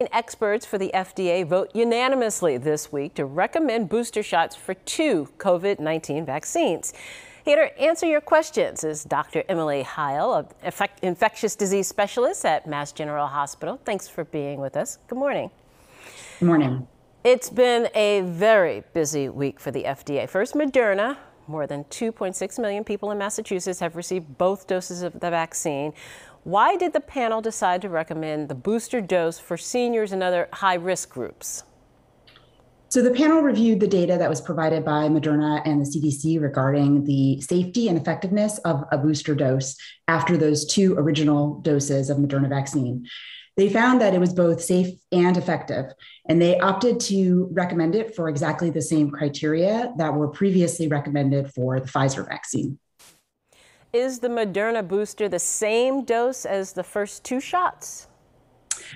Experts for the FDA vote unanimously this week to recommend booster shots for two COVID 19 vaccines. Here to answer your questions is Dr. Emily Hyle, an infectious disease specialist at Mass General Hospital. Thanks for being with us. Good morning. Good morning. It's been a very busy week for the FDA. First, Moderna. More than 2.6 million people in Massachusetts have received both doses of the vaccine. Why did the panel decide to recommend the booster dose for seniors and other high risk groups? So the panel reviewed the data that was provided by Moderna and the CDC regarding the safety and effectiveness of a booster dose after those two original doses of Moderna vaccine. They found that it was both safe and effective, and they opted to recommend it for exactly the same criteria that were previously recommended for the Pfizer vaccine. Is the Moderna booster the same dose as the first two shots?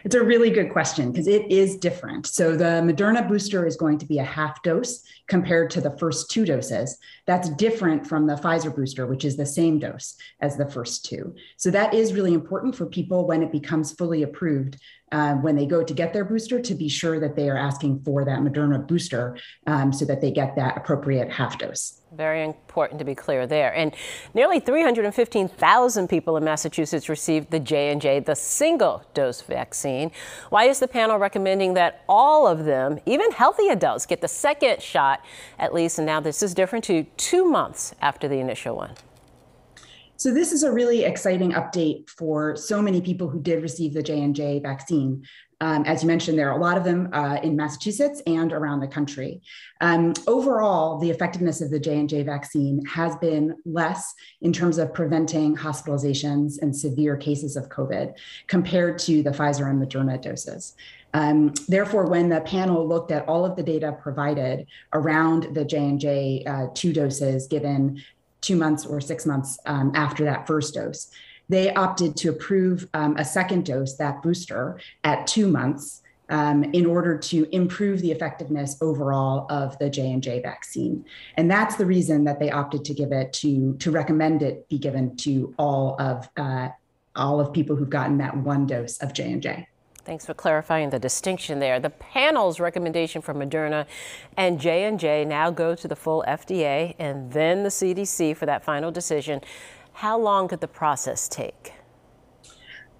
It's a really good question because it is different. So the Moderna booster is going to be a half dose compared to the first two doses. That's different from the Pfizer booster, which is the same dose as the first two. So that is really important for people when it becomes fully approved uh, when they go to get their booster to be sure that they are asking for that Moderna booster um, so that they get that appropriate half dose. Very important to be clear there. And nearly 315,000 people in Massachusetts received the J&J, the single dose vaccine. Why is the panel recommending that all of them, even healthy adults, get the second shot at least? And now this is different to two months after the initial one. So this is a really exciting update for so many people who did receive the J&J vaccine. Um, as you mentioned, there are a lot of them uh, in Massachusetts and around the country. Um, overall, the effectiveness of the J&J vaccine has been less in terms of preventing hospitalizations and severe cases of COVID compared to the Pfizer and Moderna doses. Um, therefore, when the panel looked at all of the data provided around the J&J uh, two doses given two months or six months um, after that first dose. They opted to approve um, a second dose, that booster, at two months. Um, in order to improve the effectiveness overall of the J&J vaccine. And that's the reason that they opted to give it to, to recommend it be given to all of, uh, all of people who've gotten that one dose of J&J. Thanks for clarifying the distinction there. The panel's recommendation for Moderna and J&J now go to the full FDA and then the CDC for that final decision. How long could the process take?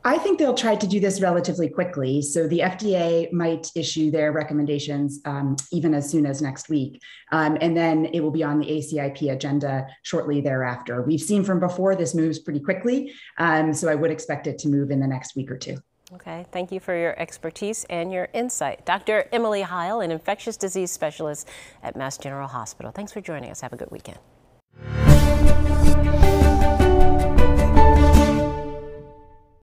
I think they'll try to do this relatively quickly. So the FDA might issue their recommendations um, even as soon as next week. Um, and then it will be on the ACIP agenda shortly thereafter. We've seen from before this moves pretty quickly. Um, so I would expect it to move in the next week or two. Okay, thank you for your expertise and your insight. Dr. Emily Hyle, an infectious disease specialist at Mass General Hospital. Thanks for joining us. Have a good weekend.